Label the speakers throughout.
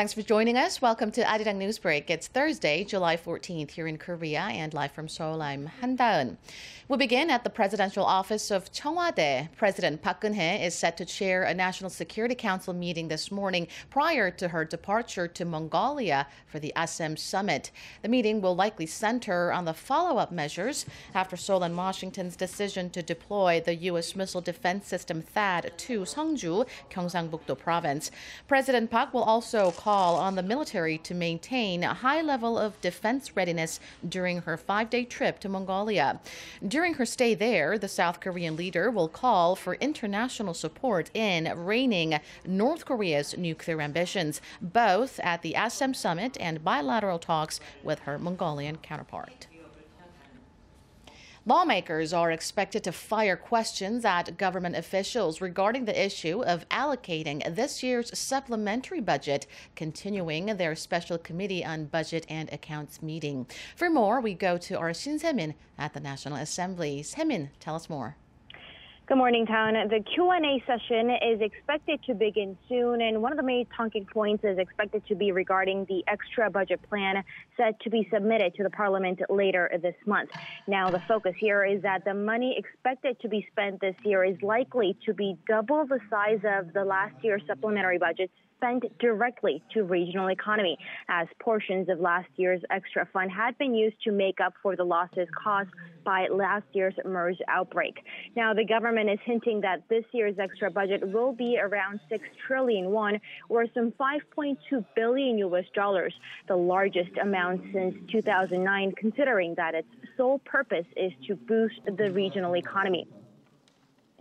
Speaker 1: Thanks for joining us. Welcome to Arirang Newsbreak. It's Thursday, July 14th here in Korea and live from Seoul. I'm Han Daeun. We begin at the presidential office of Cheong Wa Dae. President Park Geun-hye is set to chair a National Security Council meeting this morning prior to her departure to Mongolia for the ASEM summit. The meeting will likely center on the follow-up measures after Seoul and Washington's decision to deploy the U.S. missile defense system THAAD to Seongju, Gyeongsangbuk-do province. President Park will also call on the military to maintain a high level of defense readiness during her five day trip to Mongolia. During her stay there, the South Korean leader will call for international support in reining North Korea's nuclear ambitions, both at the ASEM summit and bilateral talks with her Mongolian counterpart. Lawmakers are expected to fire questions at government officials regarding the issue of allocating this year's supplementary budget, continuing their special committee on budget and accounts meeting. For more, we go to our Shin Se-min at the National Assembly. Se-min, tell us more.
Speaker 2: Good morning, Daeun. The Q&A session is expected to begin soon, and one of the main talking points is expected to be regarding the extra budget plan set to be submitted to the Parliament later this month. Now, the focus here is that the money expected to be spent this year is likely to be double the size of the last year's supplementary budget spent directly to regional economy, as portions of last year's extra fund had been used to make up for the losses caused by last year's MERS outbreak. Now, the government is hinting that this year's extra budget will be around 6 trillion won, or some 5.2 billion US dollars, the largest amount since 2009, considering that its sole purpose is to boost the regional economy.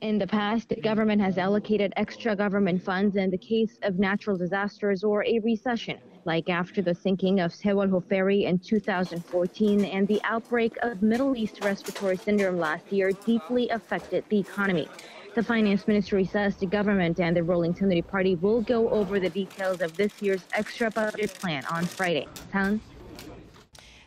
Speaker 2: In the past, the government has allocated extra government funds in the case of natural disasters or a recession, like after the sinking of Sewolho Ferry in 2014 and the outbreak of Middle East respiratory syndrome last year deeply affected the economy. The finance ministry says the government and the ruling Saenuri Party will go over the details of this year's extra budget plan on Friday. Daeun.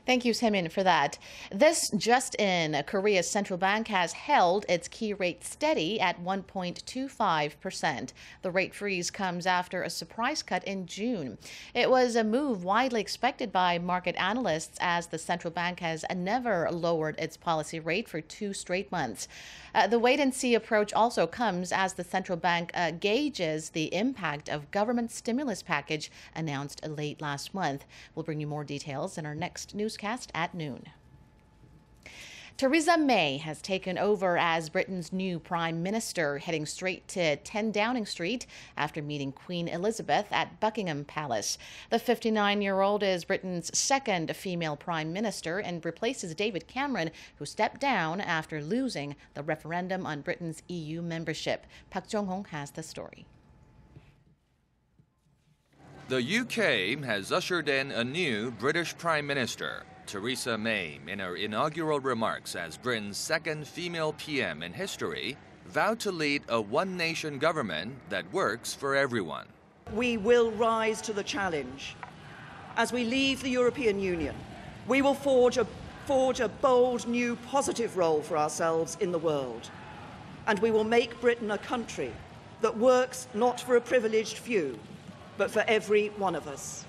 Speaker 1: Thank you, Se-min, for that. This just in, Korea's central bank has held its key rate steady at 1.25%. The rate freeze comes after a surprise cut in June. It was a move widely expected by market analysts as the central bank has never lowered its policy rate for two straight months. Uh, the wait and see approach also comes as the central bank uh, gauges the impact of government stimulus package announced late last month. We'll bring you more details in our next newscast at noon. Theresa May has taken over as Britain's new prime minister, heading straight to 10 Downing Street after meeting Queen Elizabeth at Buckingham Palace. The 59 year old is Britain's second female prime minister and replaces David Cameron, who stepped down after losing the referendum on Britain's EU membership. Park Jong Hong has the story.
Speaker 3: The UK has ushered in a new British Prime Minister. Theresa May, in her inaugural remarks as Britain's second female PM in history, vowed to lead a one nation government that works for everyone.
Speaker 4: We will rise to the challenge. As we leave the European Union, we will forge a, forge a bold new positive role for ourselves in the world. And we will make Britain a country that works not for a privileged few, but for every one of us.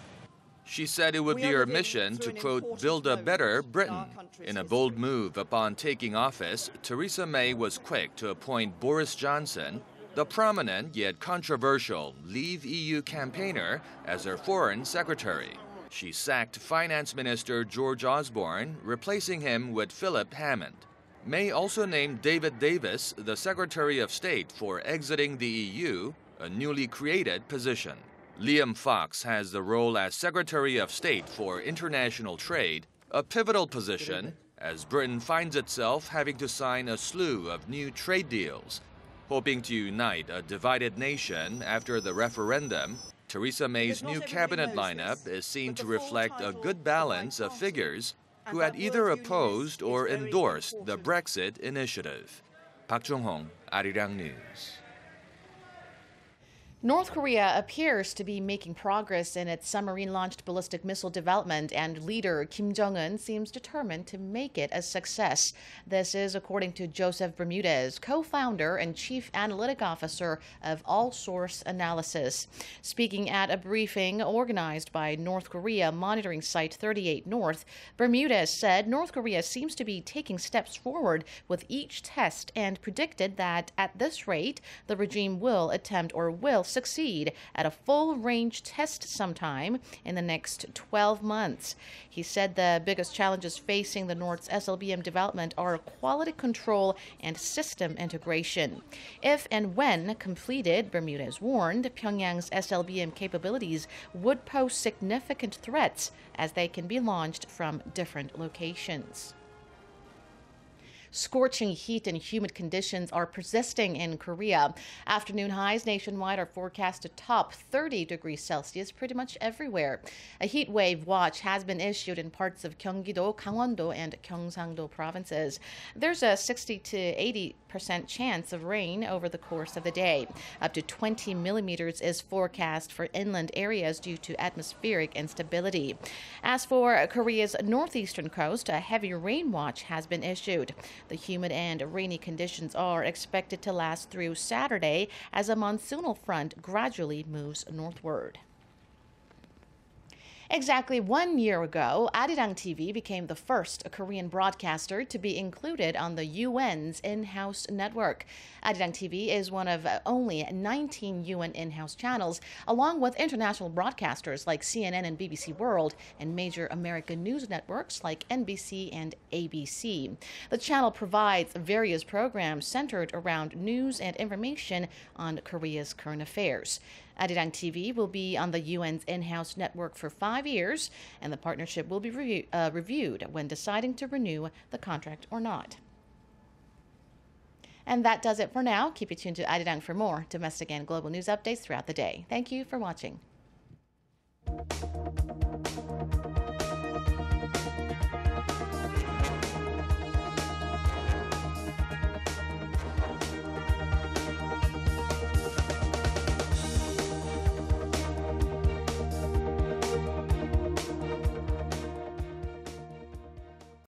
Speaker 3: She said it would be her mission to, quote, build a better Britain. In a bold move upon taking office, Theresa May was quick to appoint Boris Johnson, the prominent yet controversial Leave EU campaigner, as her foreign secretary. She sacked Finance Minister George Osborne, replacing him with Philip Hammond. May also named David Davis the Secretary of State for exiting the EU, a newly created position. Liam Fox has the role as Secretary of State for International Trade, a pivotal position as Britain finds itself having to sign a slew of new trade deals. Hoping to unite a divided nation after the referendum, Theresa May's new cabinet lineup is seen to reflect a good balance of figures who had either opposed or endorsed the Brexit initiative. Park Jong-hong, Arirang News.
Speaker 1: North Korea appears to be making progress in its submarine launched ballistic missile development, and leader Kim Jong un seems determined to make it a success. This is according to Joseph Bermudez, co founder and chief analytic officer of All Source Analysis. Speaking at a briefing organized by North Korea monitoring site 38 North, Bermudez said North Korea seems to be taking steps forward with each test and predicted that at this rate, the regime will attempt or will succeed at a full range test sometime in the next 12 months. He said the biggest challenges facing the North's SLBM development are quality control and system integration. If and when completed, Bermudez warned Pyongyang's SLBM capabilities would pose significant threats as they can be launched from different locations. Scorching heat and humid conditions are persisting in Korea. Afternoon highs nationwide are forecast to top 30 degrees Celsius pretty much everywhere. A heat wave watch has been issued in parts of Gyeonggi-do, Gangwon-do, and Gyeongsang-do provinces. There's a 60 to 80 percent chance of rain over the course of the day. Up to 20 millimeters is forecast for inland areas due to atmospheric instability. As for Korea's northeastern coast, a heavy rain watch has been issued. The humid and rainy conditions are expected to last through Saturday as a monsoonal front gradually moves northward. Exactly one year ago, Arirang TV became the first Korean broadcaster to be included on the UN's in-house network. Arirang TV is one of only 19 UN in-house channels, along with international broadcasters like CNN and BBC World and major American news networks like NBC and ABC. The channel provides various programs centered around news and information on Korea's current affairs. Arirang TV will be on the UN's in-house network for five years, and the partnership will be uh, reviewed when deciding to renew the contract or not. And that does it for now. Keep you tuned to Arirang for more domestic and global news updates throughout the day. Thank you for watching.